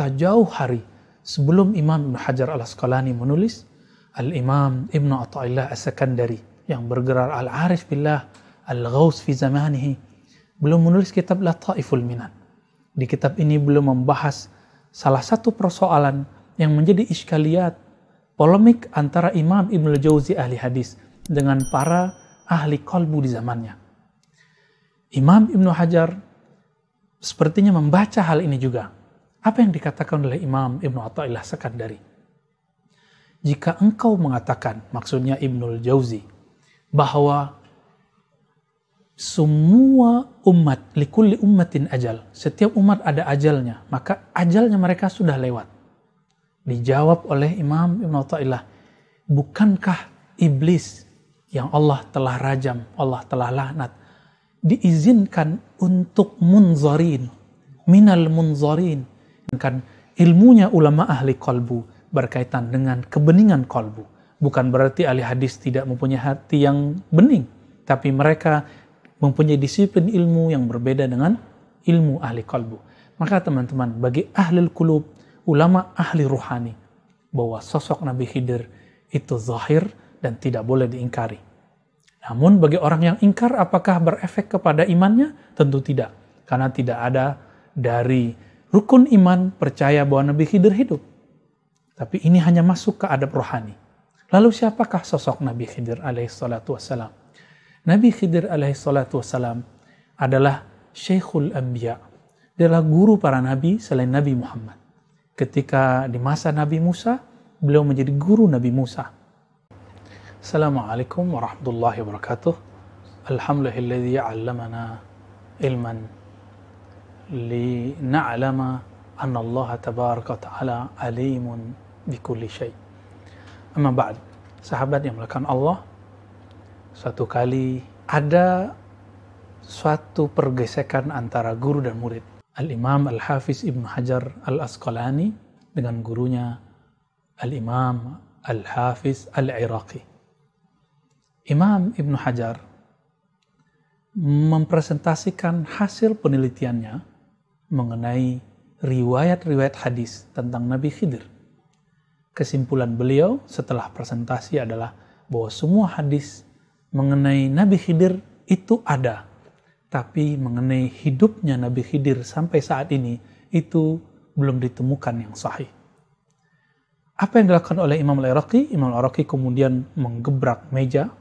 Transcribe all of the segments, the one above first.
Ternyata jauh hari sebelum Imam Ibn Hajar al-Asqalani menulis, Al-Imam Ibn Atta'illah as-Sakandari yang bergerak Al-Arif Billah, Al-Ghaus fi zamanihi, belum menulis kitab Lataiful Minan. Di kitab ini belum membahas salah satu persoalan yang menjadi iskaliat, polemik antara Imam Ibn Jauzi ahli hadis dengan para ahli kolbu di zamannya. Imam Ibn Hajar sepertinya membaca hal ini juga apa yang dikatakan oleh Imam Ibn Atta'illah Sekandari? Jika engkau mengatakan, maksudnya Ibnul Jauzi, bahwa semua umat, likulli ummatin ajal, setiap umat ada ajalnya, maka ajalnya mereka sudah lewat. Dijawab oleh Imam Ibn Atta'illah, bukankah iblis yang Allah telah rajam, Allah telah laknat, diizinkan untuk munzarin, minal munzarin, kan ilmunya ulama ahli kolbu berkaitan dengan kebeningan kolbu. Bukan berarti ahli hadis tidak mempunyai hati yang bening, tapi mereka mempunyai disiplin ilmu yang berbeda dengan ilmu ahli kolbu. Maka teman-teman, bagi ahli kulub, ulama ahli ruhani, bahwa sosok Nabi Khidir itu zahir dan tidak boleh diingkari. Namun bagi orang yang ingkar apakah berefek kepada imannya? Tentu tidak. Karena tidak ada dari rukun iman percaya bahwa Nabi Khidir hidup. Tapi ini hanya masuk ke adab rohani. Lalu siapakah sosok Nabi Khidir alaihissalatu wassalam? Nabi Khidir alaihissalatu wassalam adalah Syekhul Anbiya. Dia adalah guru para nabi selain Nabi Muhammad. Ketika di masa Nabi Musa, beliau menjadi guru Nabi Musa. Assalamualaikum warahmatullahi wabarakatuh. Alhamdulillahilladzi 'allamana ilman لنعلم أن الله تبارك وتعالى عليم بكل شيء أما بعد sahabat yang melakukan Allah suatu kali ada suatu pergesekan antara guru dan murid Al-Imam Al-Hafiz Ibn Hajar Al-Asqalani dengan gurunya Al-Imam Al-Hafiz Al-Iraqi Imam Ibn Hajar mempresentasikan hasil penelitiannya mengenai riwayat-riwayat hadis tentang Nabi Khidir. Kesimpulan beliau setelah presentasi adalah bahwa semua hadis mengenai Nabi Khidir itu ada, tapi mengenai hidupnya Nabi Khidir sampai saat ini itu belum ditemukan yang sahih. Apa yang dilakukan oleh Imam Al-Iraqi? Imam Al-Iraqi kemudian menggebrak meja,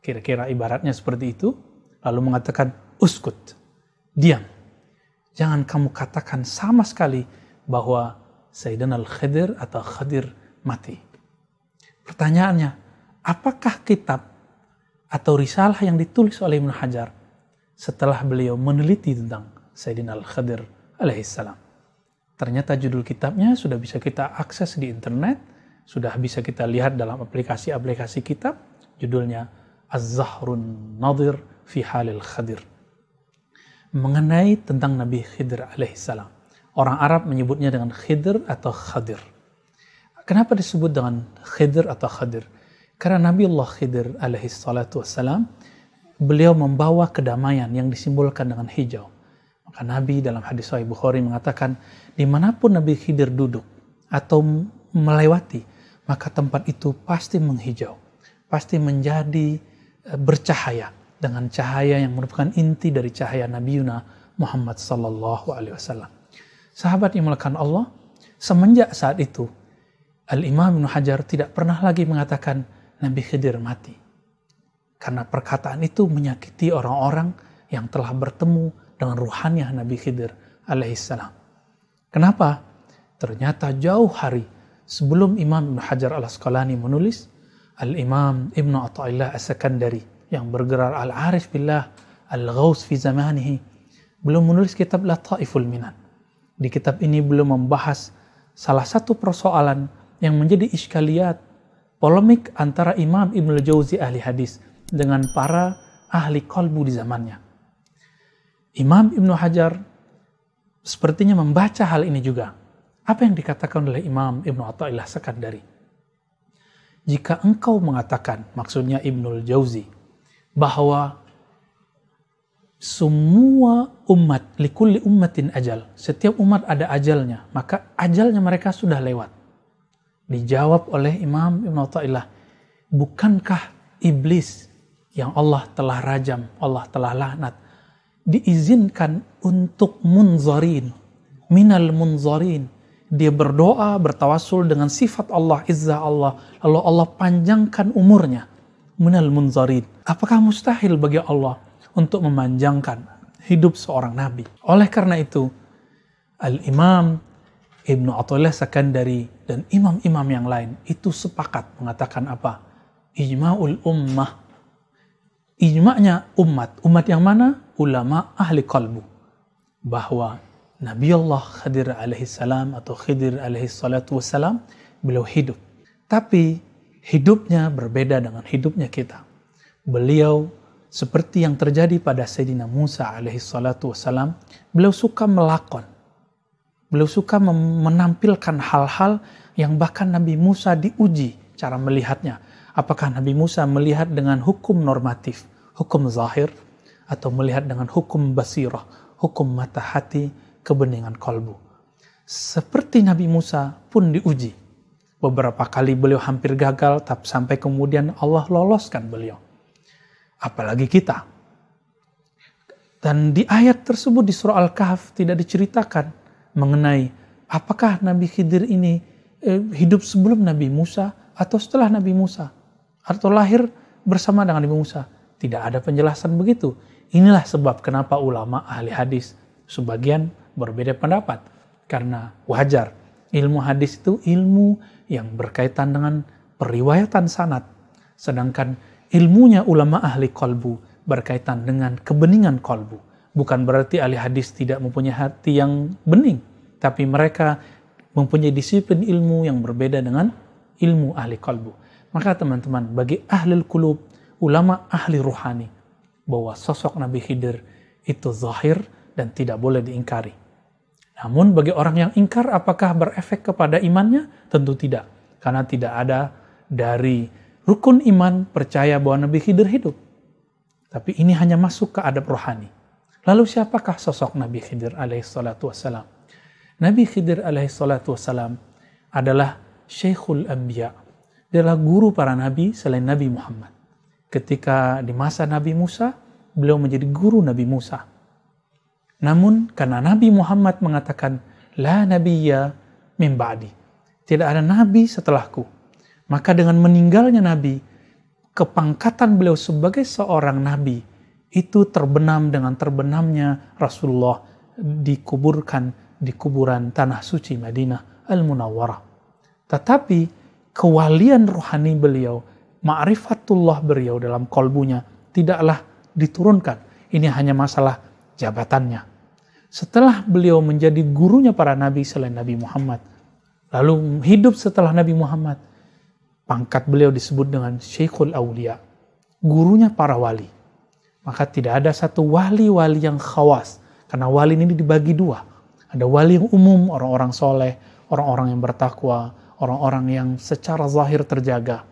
kira-kira ibaratnya seperti itu, lalu mengatakan, uskut, diam jangan kamu katakan sama sekali bahwa Sayyidina Al-Khidir atau Khadir mati. Pertanyaannya, apakah kitab atau risalah yang ditulis oleh Ibn Hajar setelah beliau meneliti tentang Sayyidina Al-Khadir alaihissalam? Ternyata judul kitabnya sudah bisa kita akses di internet, sudah bisa kita lihat dalam aplikasi-aplikasi kitab, judulnya Az-Zahrun Nadir fi Halil Khadir mengenai tentang Nabi Khidir alaihissalam. Orang Arab menyebutnya dengan Khidir atau Khadir. Kenapa disebut dengan Khidir atau Khadir? Karena Nabi Allah Khidir alaihissalatu wassalam, beliau membawa kedamaian yang disimbolkan dengan hijau. Maka Nabi dalam hadis Sahih Bukhari mengatakan, di mana pun Nabi Khidir duduk atau melewati, maka tempat itu pasti menghijau, pasti menjadi eh, bercahaya dengan cahaya yang merupakan inti dari cahaya Nabi Yuna Muhammad Sallallahu Alaihi Wasallam. Sahabat yang melakukan Allah, semenjak saat itu, Al-Imam Ibn Hajar tidak pernah lagi mengatakan Nabi Khidir mati. Karena perkataan itu menyakiti orang-orang yang telah bertemu dengan ruhannya Nabi Khidir alaihissalam. Kenapa? Ternyata jauh hari sebelum Imam Ibn Hajar al-Asqalani menulis, Al-Imam Ibn Atta'illah as-Sakandari yang bergerak Al-Arif Billah, Al-Ghaus fi zamanihi, belum menulis kitab Lataiful Minan. Di kitab ini belum membahas salah satu persoalan yang menjadi iskaliat, polemik antara Imam Ibn Jauzi ahli hadis dengan para ahli kolbu di zamannya. Imam Ibn Hajar sepertinya membaca hal ini juga. Apa yang dikatakan oleh Imam Ibn Atta'illah Sekandari? Jika engkau mengatakan, maksudnya Ibnul Jauzi, bahwa semua umat, likulli ummatin ajal. Setiap umat ada ajalnya, maka ajalnya mereka sudah lewat. Dijawab oleh Imam Ibn Atta'illah, bukankah iblis yang Allah telah rajam, Allah telah laknat, diizinkan untuk munzarin, minal munzarin. Dia berdoa, bertawasul dengan sifat Allah, izzah Allah, lalu Allah panjangkan umurnya. Minal munzarin. Apakah mustahil bagi Allah untuk memanjangkan hidup seorang nabi. Oleh karena itu, Al-Imam Ibnu Athaillah Sakandari dan imam-imam yang lain itu sepakat mengatakan apa? Ijma'ul ummah. Ijma'nya umat. Umat yang mana? Ulama ahli kalbu. Bahwa Nabi Allah Khadir alaihi salam atau Khidir alaihi salatu wassalam beliau hidup. Tapi hidupnya berbeda dengan hidupnya kita. Beliau seperti yang terjadi pada Sayyidina Musa alaihi salatu wassalam, beliau suka melakon. Beliau suka menampilkan hal-hal yang bahkan Nabi Musa diuji cara melihatnya. Apakah Nabi Musa melihat dengan hukum normatif, hukum zahir, atau melihat dengan hukum basirah, hukum mata hati, kebeningan kolbu. Seperti Nabi Musa pun diuji. Beberapa kali beliau hampir gagal, tapi sampai kemudian Allah loloskan beliau apalagi kita. Dan di ayat tersebut di surah Al-Kahf tidak diceritakan mengenai apakah Nabi Khidir ini eh, hidup sebelum Nabi Musa atau setelah Nabi Musa atau lahir bersama dengan Nabi Musa. Tidak ada penjelasan begitu. Inilah sebab kenapa ulama ahli hadis sebagian berbeda pendapat. Karena wajar, ilmu hadis itu ilmu yang berkaitan dengan periwayatan sanat. Sedangkan ilmunya ulama ahli kolbu berkaitan dengan kebeningan kolbu. Bukan berarti ahli hadis tidak mempunyai hati yang bening, tapi mereka mempunyai disiplin ilmu yang berbeda dengan ilmu ahli kolbu. Maka teman-teman, bagi ahli kulub, ulama ahli ruhani, bahwa sosok Nabi Khidir itu zahir dan tidak boleh diingkari. Namun bagi orang yang ingkar apakah berefek kepada imannya? Tentu tidak. Karena tidak ada dari Rukun iman percaya bahwa Nabi Khidir hidup. Tapi ini hanya masuk ke adab rohani. Lalu siapakah sosok Nabi Khidir alaihissalatu wassalam? Nabi Khidir alaihissalatu wassalam adalah Syekhul Anbiya. Dia adalah guru para nabi selain Nabi Muhammad. Ketika di masa Nabi Musa, beliau menjadi guru Nabi Musa. Namun karena Nabi Muhammad mengatakan, La nabiyya min ba'di. Tidak ada nabi setelahku. Maka dengan meninggalnya Nabi, kepangkatan beliau sebagai seorang Nabi itu terbenam dengan terbenamnya Rasulullah dikuburkan di kuburan tanah suci Madinah Al-Munawwarah. Tetapi kewalian rohani beliau, ma'rifatullah beliau dalam kolbunya tidaklah diturunkan. Ini hanya masalah jabatannya. Setelah beliau menjadi gurunya para nabi selain Nabi Muhammad, lalu hidup setelah Nabi Muhammad, Pangkat beliau disebut dengan Syekhul Aulia, gurunya para wali. Maka tidak ada satu wali-wali yang khawas, karena wali ini dibagi dua. Ada wali yang umum, orang-orang soleh, orang-orang yang bertakwa, orang-orang yang secara zahir terjaga.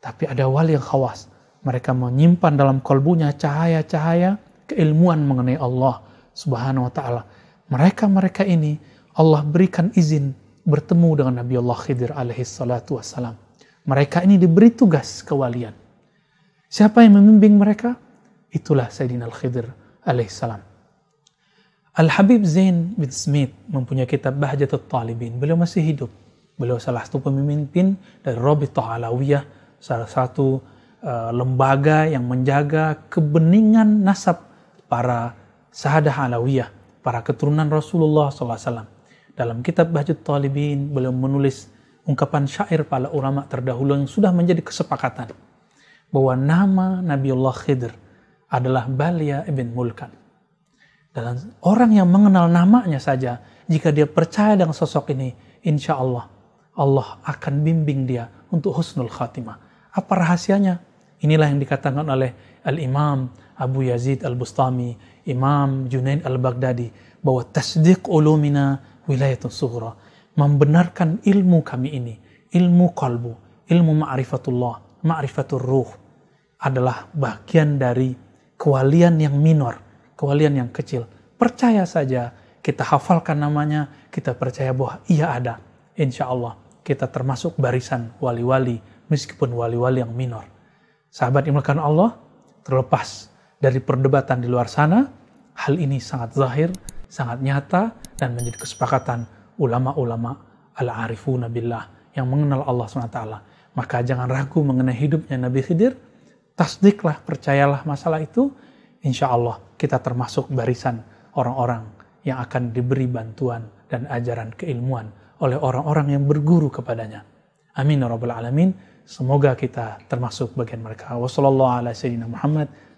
Tapi ada wali yang khawas, mereka menyimpan dalam kolbunya cahaya-cahaya keilmuan mengenai Allah subhanahu wa ta'ala. Mereka-mereka ini Allah berikan izin bertemu dengan Nabi Allah Khidir alaihi salatu wassalam. Mereka ini diberi tugas kewalian. Siapa yang membimbing mereka? Itulah Sayyidina Al-Khidir alaihissalam. Al-Habib Zain bin Smith mempunyai kitab Bahjatul Talibin. Beliau masih hidup. Beliau salah satu pemimpin dari Rabitah Alawiyah, salah satu uh, lembaga yang menjaga kebeningan nasab para sahadah Alawiyah, para keturunan Rasulullah SAW. Dalam kitab Bahjat Talibin, beliau menulis ungkapan syair para ulama terdahulu yang sudah menjadi kesepakatan bahwa nama Nabiullah Khidir adalah Balia ibn Mulkan. Dan orang yang mengenal namanya saja, jika dia percaya dengan sosok ini, insya Allah, Allah akan bimbing dia untuk husnul khatimah. Apa rahasianya? Inilah yang dikatakan oleh Al-Imam Abu Yazid Al-Bustami, Imam Junaid Al-Baghdadi, bahwa tasdiq ulumina wilayatun sughra membenarkan ilmu kami ini, ilmu kalbu, ilmu ma'rifatullah, ma'rifatul ruh adalah bagian dari kewalian yang minor, kewalian yang kecil. Percaya saja, kita hafalkan namanya, kita percaya bahwa ia ada. Insya Allah kita termasuk barisan wali-wali, meskipun wali-wali yang minor. Sahabat dimulakan Allah, terlepas dari perdebatan di luar sana, hal ini sangat zahir, sangat nyata, dan menjadi kesepakatan ulama-ulama al-arifuna billah yang mengenal Allah SWT. Maka jangan ragu mengenai hidupnya Nabi Khidir, tasdiklah, percayalah masalah itu, insya Allah kita termasuk barisan orang-orang yang akan diberi bantuan dan ajaran keilmuan oleh orang-orang yang berguru kepadanya. Amin ya alamin. Semoga kita termasuk bagian mereka. Wassalamualaikum warahmatullahi wabarakatuh.